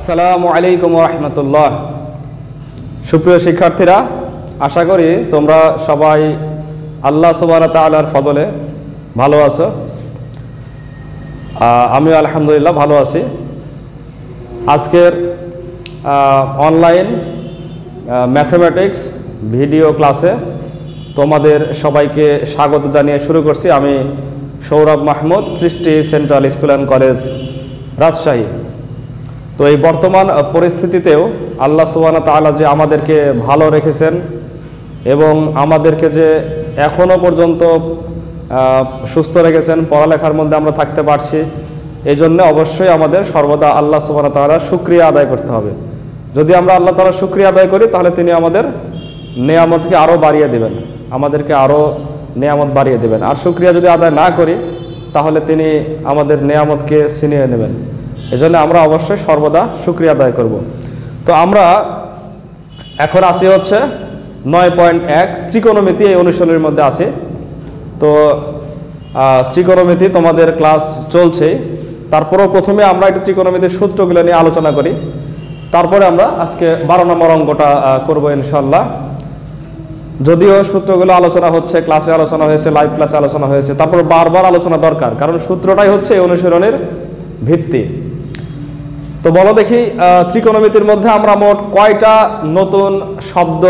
আসসালামু আলাইকুম রহমতুল্লাহ। সুপ্রিয় শিক্ষার্থীরা, আশা করি তোমরা সবাই আল্লাহ সুবাহ তালার ফদলে ভালো আছো। আমিও আলহামদুলিল্লাহ ভালো আছি। আজকের অনলাইন ম্যাথমেটিক্স ভিডিও ক্লাসে তোমাদের সবাইকে স্বাগত জানিয়ে শুরু করছি। আমি Sourav Mahmud, Srishti central school and college Rajshahi. তো এই বর্তমান পরিস্থিতিতেও আল্লাহ সুবাহ তাআলা যে আমাদেরকে ভালো রেখেছেন এবং আমাদেরকে যে এখনও পর্যন্ত সুস্থ রেখেছেন, পড়ালেখার মধ্যে আমরা থাকতে পারছি, এই জন্য অবশ্যই আমাদের সর্বদা আল্লাহ সুবাহ তাআলা শুক্রিয়া আদায় করতে হবে। যদি আমরা আল্লাহ তালা শুক্রিয়া আদায় করি, তাহলে তিনি আমাদের নেয়ামতকে আরও বাড়িয়ে দেবেন, আমাদেরকে আরও নেয়ামত বাড়িয়ে দেবেন। আর শুক্রিয়া যদি আদায় না করি, তাহলে তিনি আমাদের নেয়ামতকে ছিনিয়ে নেবেন। এজন্য আমরা অবশ্যই সর্বদা শুক্রিয়া আদায় করব। তো আমরা এখন আসি হচ্ছে নয় পয়েন্ট এক ত্রিকোণমিতি এই অনুশীলনের মধ্যে আছে তো ত্রিকোণমিতি তোমাদের ক্লাস চলছে। তারপরেও প্রথমে আমরা একটু ত্রিকোণমিতির সূত্রগুলো নিয়ে আলোচনা করি। তারপরে আমরা আজকে বারো নম্বর অঙ্কটা করব ইনশাল্লাহ যদিও সূত্রগুলো আলোচনা হচ্ছে, ক্লাসে আলোচনা হয়েছে, লাইভ ক্লাসে আলোচনা হয়েছে, তারপর বারবার আলোচনা দরকার। কারণ সূত্রটাই হচ্ছে এই অনুশীলনের ভিত্তি। তো বলো দেখি ত্রিকোণমিতির মধ্যে আমরা মোট কয়টা নতুন শব্দ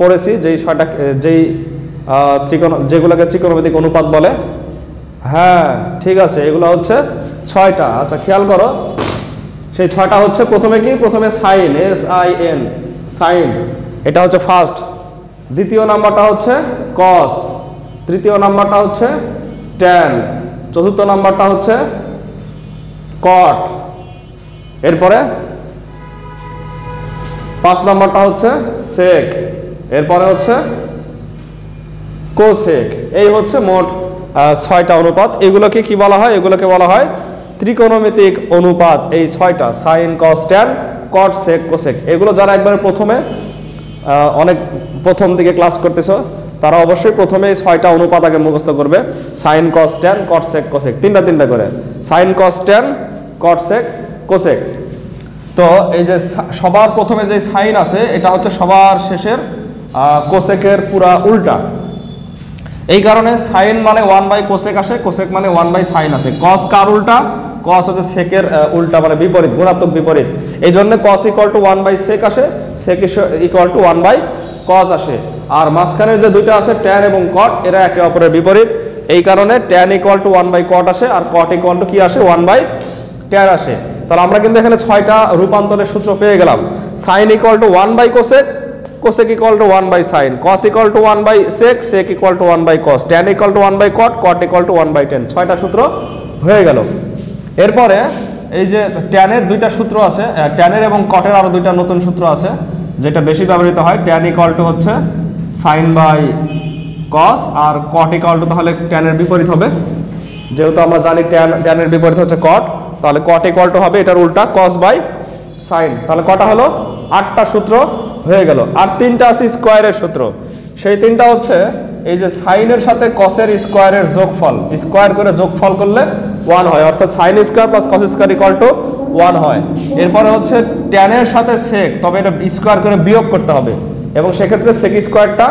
পড়েছি? যেই ছয়টা যেই ত্রিকোণ, যেগুলোকে ত্রিকোণমিতিক অনুপাত বলে। হ্যাঁ ঠিক আছে, এগুলো হচ্ছে ছয়টা। আচ্ছা খেয়াল করো, সেই ছয়টা হচ্ছে প্রথমে কি? প্রথমে sine, S I N, sine. এটা হচ্ছে ফার্স্ট। দ্বিতীয় নাম্বারটা হচ্ছে কস। তৃতীয় নাম্বারটা হচ্ছে ট্যান। চতুর্থ নাম্বারটা হচ্ছে কট। এরপরে পাঁচ নম্বরটা হচ্ছে সেক এরপরে হচ্ছে কোসেক এই হচ্ছে মোট ছয়টা অনুপাত। এগুলোকে কি বলা হয়? এগুলোকে বলা হয় ত্রিকোণমিতিক অনুপাত। এই ছয়টা, sine, cos, tan, cot sec cosec এগুলো যারা একবারে প্রথমে অনেক প্রথম দিকে ক্লাস করতেছো, তারা অবশ্যই প্রথমে এই ছয়টা অনুপাত আগে মুখস্থ করবে। Sine, cos, tan, cot sec cosec তিনটা তিনটা করে। Sine, cos, tan, cot sec cosec. তো এই যে সবার প্রথমে যে সাইন আছে, এটা হচ্ছে সবার শেষের কোসেকের পুরা উল্টা। এই কারণে সাইন মানে ওয়ান বাই কোসেক আসে, কোসেক মানে ওয়ান বাই সাইন আসে। কস কার উল্টা? কস হচ্ছে সেকের উল্টা মানে বিপরীত, গুণাত্মক বিপরীত। এই জন্য cos equal to one by sec আসে sec equal to one by cos আসে। আর মাঝখানের যে দুইটা আছে ট্যান এবং কট এরা একে অপরের বিপরীত। এই কারণে tan equal to one by cot আসে, আর কট ইকুয়াল টু কি আসে? ওয়ান বাই ট্যান আসে। তাহলে আমরা কিন্তু এখানে ছয়টা রূপান্তরের সূত্র পেয়ে গেলাম। Sine equal to one by cosec cosec equal to one by sine cos equal to one by sec sec equal to one by cos tan equal to one by cot cot equal to one by tan ছয়টা সূত্র হয়ে গেল। এরপরে এই যে ট্যানের দুইটা সূত্র আছে ট্যানের এবং কটের আরও দুইটা নতুন সূত্র আছে, যেটা বেশি ব্যবহৃত হয় ট্যান ইকুয়াল টু হচ্ছে সাইন বাই কস আর কট ইকুয়াল টু তাহলে ট্যানের বিপরীত হবে। যেহেতু আমরা জানি ট্যান ট্যানের বিপরীত হচ্ছে কট তাহলে কট ইকুয়াল টু হবে, এটার উল্টা কস বাই সাইন তাহলে কটা হলো? আটটা সূত্র হয়ে গেল। আর তিনটা আছে স্কোয়ারের সূত্র। সেই তিনটা হচ্ছে এই যে সাইনের সাথে কসের স্কোয়ারের যোগফল। স্কোয়ার করে যোগফল করলে ওয়ান হয়। অর্থাৎ sine square plus cos square equal to one হয়। এরপরে হচ্ছে ট্যানের সাথে সেক তবে এটা স্কোয়ার করে বিয়োগ করতে হবে। এবং সেক্ষেত্রে সেক স্কোয়ারটা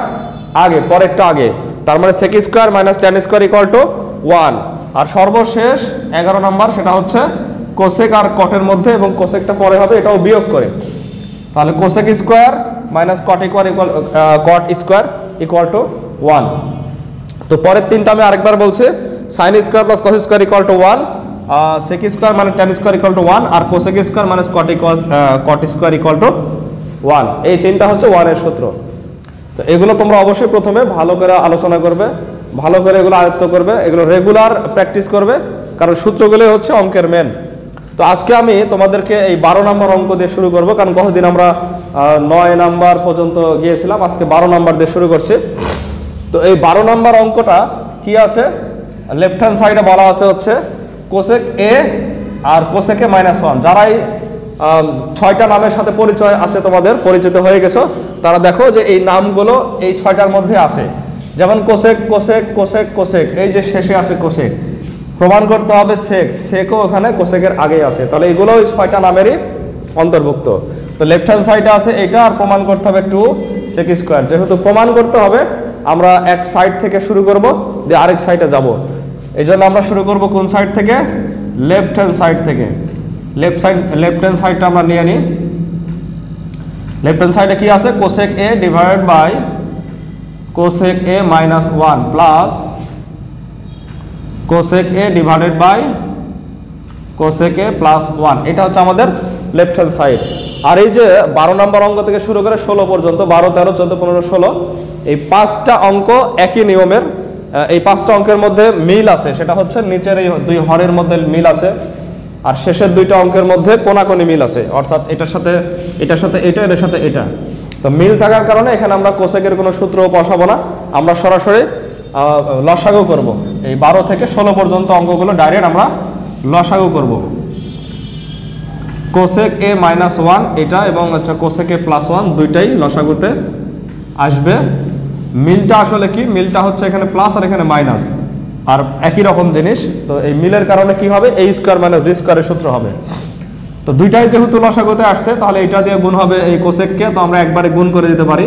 আগে, পরেরটা আগে। তার মানে sec square minus tan square equal to one আর সর্বশেষ এগারো নাম্বার, সেটা হচ্ছে কোসেক আর কটের মধ্যে এবং কোসেকটা পরে হবে, এটাও বিয়োগ করে। তাহলে cosec square minus cot equal equal cot square equal to one তো পরের তিনটা আমি আরেকবার বলছি sine square plus cos square equal to one sec square মানে tan square equal to one R cosec square minus cot equal cot square equal to one এই তিনটা হচ্ছে ওয়ানের সূত্র। তো এগুলো তোমরা অবশ্যই প্রথমে ভালো করে আলোচনা করবে। ভালো করে এগুলো আয়ত্ত করবে, এগুলো রেগুলার প্র্যাকটিস করবে, কারণ সূত্রগুলোই হচ্ছে অঙ্কের মেন তো আজকে আমি তোমাদেরকে এই বারো নম্বর অঙ্ক দিয়ে শুরু করব, কারণ কতদিন আমরা নয় নাম্বার পর্যন্ত গিয়েছিলাম, আজকে বারো নাম্বার দিয়ে শুরু করছি। তো এই বারো নাম্বার অঙ্কটা কি আছে? লেফট হ্যান্ড সাইডে বলা আছে হচ্ছে কোসেক এ আর কোসেকে মাইনাস ওয়ান যারাই ছয়টা নামের সাথে পরিচয় আছে তোমাদের, পরিচিত হয়ে গেছো, তারা দেখো যে এই নামগুলো এই ছয়টার মধ্যে আছে। যেমন কোসেক কোসেক কোসেক কোসেক, এই যে শেষে আছে কোসেক। প্রমাণ করতে হবে সেক। সেকও ওখানে কোসেকের আগেই আছে। তাহলে এগুলো ওই ছয়টা নামেরই অন্তর্ভুক্ত। তো লেফট হ্যান্ড সাইডে আছে এটা, আর প্রমাণ করতে হবে টু সেক স্কোয়ার যেহেতু প্রমাণ করতে হবে, আমরা এক সাইড থেকে শুরু করব, দিয়ে আরেক সাইডে যাব। এই জন্য আমরা শুরু করব কোন সাইড থেকে? লেফট হ্যান্ড সাইড থেকে। লেফট সাইড লেফট হ্যান্ড সাইডটা আমরা নিয়ে নিই। লেফট হ্যান্ড সাইডে কি আছে? Cosec A divided by cosec A minus one plus cosec A divided by cosec A plus one এটা হচ্ছে আমাদের লেফট হ্যান্ড সাইড আর এই যে বারো নম্বর অঙ্ক থেকে শুরু করে ষোলো পর্যন্ত, বারো, তেরো, চোদ্দ, পনেরো, ষোলো, এই পাঁচটা অঙ্ক একই নিয়মের এই পাঁচটা অঙ্কের মধ্যে মিল আছে। সেটা হচ্ছে নিচের এই দুই হরের মধ্যে মিল আছে, আর শেষের দুইটা অঙ্কের মধ্যে কোনাকোনি মিল আছে। অর্থাৎ এটার সাথে এটার সাথে এটা, এটার সাথে এটা। তো মিল থাকার কারণে এখানে আমরা কোসেকের কোনো সূত্র বসাবো না। আমরা সরাসরি লসাগু করব। এই বারো থেকে ষোলো পর্যন্ত অঙ্কগুলো ডাইরেক্ট আমরা লসাগু করব। কোসেক এ মাইনাস ওয়ান এটা এবং হচ্ছে কোসেক এ প্লাস ওয়ান দুইটাই লসাগুতে আসবে। মিলটা আসলে কি? মিলটা হচ্ছে এখানে প্লাস আর এখানে মাইনাস আর একই রকম জিনিস। তো এই মিলের কারণে কি হবে? এই স্কোয়ার মানে বি স্কোয়ারের সূত্র হবে। তো দুইটাই যেহেতু লসাগুতে আসছে, তাহলে এটা দিয়ে গুণ হবে এই কোসেককে। তো আমরা একবারে গুণ করে দিতে পারি।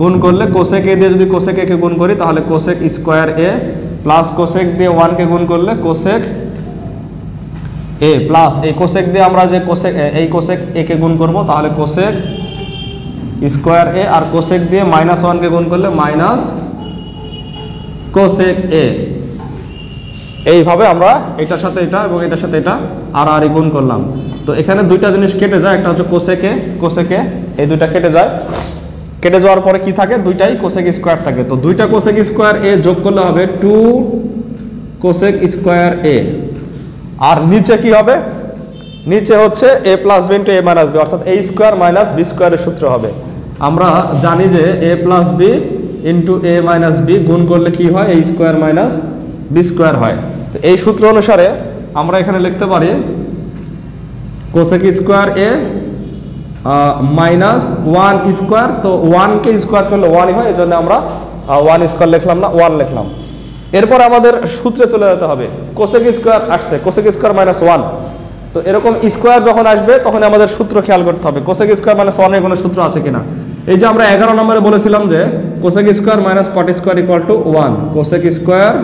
গুণ করলে কোসেক এ দিয়ে যদি কোসেক একে গুণ করি, তাহলে cosec square A plus cosec দিয়ে ওয়ানকে গুণ করলে কোসেক এ প্লাস এই কোসেক দিয়ে আমরা যে কোসেক এই কোসেক একে গুণ করব, তাহলে কোসেক স্কোয়ার এ আর কোসেক দিয়ে মাইনাস ওয়ানকে গুণ করলে মাইনাস কোসেক এ। এইভাবে আমরা এটার সাথে এটা এবং এটার সাথে এটা আর আর গুণ করলাম। তো এখানে দুইটা জিনিস কেটে যায়, একটা হচ্ছে কোসেকে কোসেকে এই দুইটা কেটে যায়। কেটে যাওয়ার পরে কি থাকে? দুইটাই কোসেক স্কোয়ার থাকে। তো দুইটা কোসেক স্কোয়ার এ যোগ করলে হবে টু কোসেক স্কোয়ার এ। আর নিচে কি হবে? নিচে হচ্ছে A plus B into A minus B, অর্থাৎ এ স্কোয়ার মাইনাস বি স্কোয়ারের সূত্র হবে। আমরা জানি যে A plus B into A minus B গুণ করলে কি হয়? A square minus B square হয়। তো এই সূত্র অনুসারে আমরা এখানে লিখতে পারি cosec square A minus one square তো ওয়ানকে স্কোয়ার করলে ওয়ানই হয় এই জন্য আমরা ওয়ান স্কোয়ার লিখলাম না ওয়ান লিখলাম। এরপর আমাদের সূত্রে চলে যেতে হবে কোসেক স্কোয়ার আসছে কোসেক স্কোয়ার মাইনাস ওয়ান তো এরকম স্কোয়ার যখন আসবে, তখন আমাদের সূত্র খেয়াল করতে হবে কোসেক স্কোয়ার মাইনাস ওয়ানের কোনো সূত্র আছে কিনা। এই যে আমরা এগারো নম্বরে বলেছিলাম যে cosec square minus cot square equal to one cosec square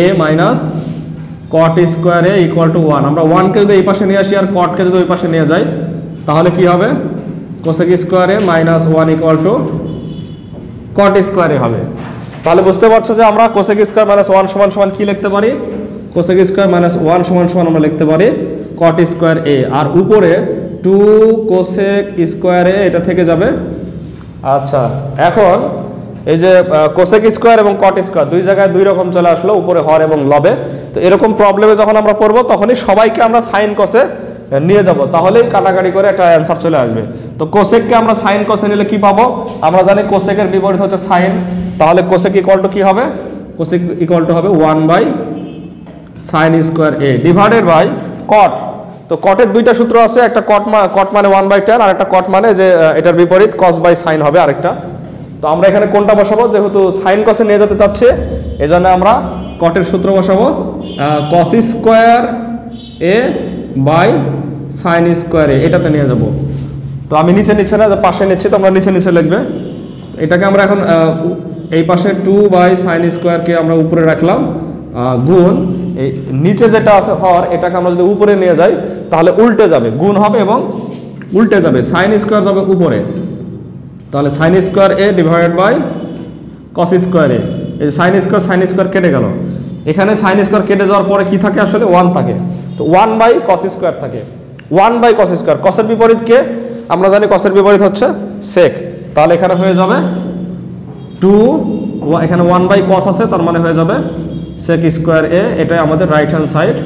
A minus cot square A equal to one আমরা ওয়ানকে যদি এই পাশে নিয়ে আসি আর কটকে যদি ওই পাশে নিয়ে যাই, তাহলে কি হবে? Cosec square A minus one equal to cot square A হবে। তাহলে বুঝতে পারছ যে আমরা কোসেক স্কোয়ার মাইনাস ওয়ান সমান সমান কি লিখতে পারি? কোসেক স্কোয়ার মাইনাস ওয়ান সমান সমান আমরা লিখতে পারি কট স্কোয়ার এ আর উপরে টু কোসেক স্কোয়ার এ এটা থেকে যাবে। আচ্ছা এখন এই যে কোসেক স্কোয়ার এবং কট স্কোয়ার দুই জায়গায় দুই রকম চলে আসলো, উপরে হর এবং লবে। তো এরকম প্রবলেমে যখন আমরা পড়ব, তখনই সবাইকে আমরা সাইন কসে নিয়ে যাব। তাহলেই কাটাকাটি করে একটা অ্যান্সার চলে আসবে। তো কোসেককে আমরা সাইন কসে নিলে কি পাবো? আমরা জানি কোসেকের বিপরীত হচ্ছে সাইন। তাহলে কোসেক ইকুয়াল টু কি হবে? কোসেক ইকুয়াল টু হবে one by sine square A divided by cot তো কটের দুইটা সূত্র আছে, একটা কট কট মানে ওয়ান বাই টেন আর একটা কট মানে যে এটার বিপরীত কস বাই সাইন হবে আরেকটা। তো আমরা এখানে কোনটা বসাবো? যেহেতু সাইন কসে নিয়ে যেতে চাচ্ছে এই জন্য আমরা কটের সূত্র বসাবো। Cos square A by sine square A এটাতে নিয়ে যাব। তো আমি নিচে নিচে না, পাশে নিচ্ছি, তোমরা নিচে নিচে লিখবে। এটাকে আমরা এখন এই পাশে টু বাই সাইন স্কোয়ারকে আমরা উপরে রাখলাম। গুণ, এই নিচে যেটা আছে হর, এটাকে আমরা যদি উপরে নিয়ে যাই, তাহলে উল্টে যাবে। গুণ হবে এবং উল্টে যাবে। সাইন স্কোয়ার যাবে উপরে। তাহলে sine square A divided by cos square A এই সাইন স্কোয়ার সাইন স্কোয়ার কেটে গেল। এখানে সাইন স্কোয়ার কেটে যাওয়ার পরে কি থাকে আসলে? ওয়ান থাকে। তো ওয়ান বাই কস স্কোয়ার থাকে। ওয়ান বাই কস স্কোয়ার কসের বিপরীত কে? আমরা জানি কসের বিপরীত হচ্ছে সেক তাহলে এখানে হয়ে যাবে টু এখানে ওয়ান বাই কস আছে, তার মানে হয়ে যাবে সেক স্কোয়ার এ এটাই আমাদের রাইট হ্যান্ড সাইড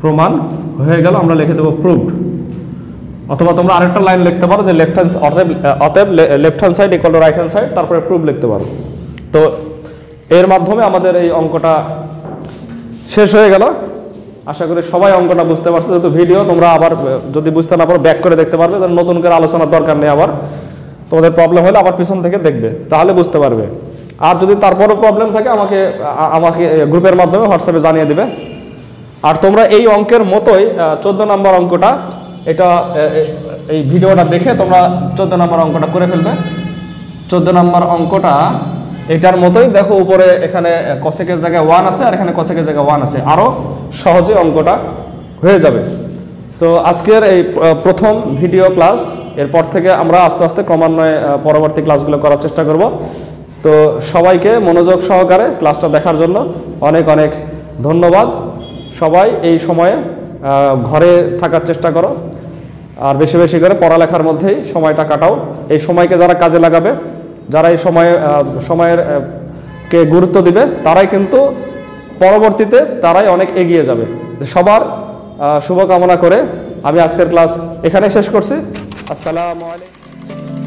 প্রমাণ। হয়ে গেল, আমরা লিখে দেবো প্রুভড অথবা তোমরা আরেকটা লাইন লিখতে পারো যে লেফট হ্যান্ড অতএব left hand side equal to right hand side তারপরে প্রুভ লিখতে পারো। তো এর মাধ্যমে আমাদের এই অঙ্কটা শেষ হয়ে গেল। আশা করি সবাই অঙ্কটা বুঝতে পারছ, যেহেতু ভিডিও তোমরা আবার যদি বুঝতে না পারো ব্যাক করে দেখতে পারবে, তাহলে নতুন করে আলোচনার দরকার নেই আবার। তোমাদের প্রবলেম হলে আবার পিছন থেকে দেখবে, তাহলে বুঝতে পারবে। আর যদি তারপরও প্রবলেম থাকে, আমাকে আমাকে গ্রুপের মাধ্যমে হোয়াটসঅ্যাপে জানিয়ে দিবে। আর তোমরা এই অঙ্কের মতোই চোদ্দ নম্বর অঙ্কটা এটা এই ভিডিওটা দেখে তোমরা চোদ্দ নম্বর অঙ্কটা করে ফেলবে। চোদ্দ নম্বর অঙ্কটা, এটার মতোই দেখো উপরে এখানে কসেকের জায়গায় ওয়ান আছে আর এখানে কসেকের জায়গায় ওয়ান আছে। আরও সহজে অঙ্কটা হয়ে যাবে। তো আজকের এই প্রথম ভিডিও ক্লাস এরপর থেকে আমরা আস্তে আস্তে ক্রমান্বয়ে পরবর্তী ক্লাসগুলো করার চেষ্টা করব। তো সবাইকে মনোযোগ সহকারে ক্লাসটা দেখার জন্য অনেক অনেক ধন্যবাদ। সবাই এই সময়ে ঘরে থাকার চেষ্টা করো। আর বেশি বেশি করে পড়ালেখার মধ্যেই সময়টা কাটাও। এই সময়কে যারা কাজে লাগাবে, যারা এই সময়ে সময়ের কে গুরুত্ব দিবে, তারাই কিন্তু পরবর্তীতে তারাই অনেক এগিয়ে যাবে। সবার শুভকামনা করে আমি আজকের ক্লাস এখানে শেষ করছি। আসসালামু আলাইকুম।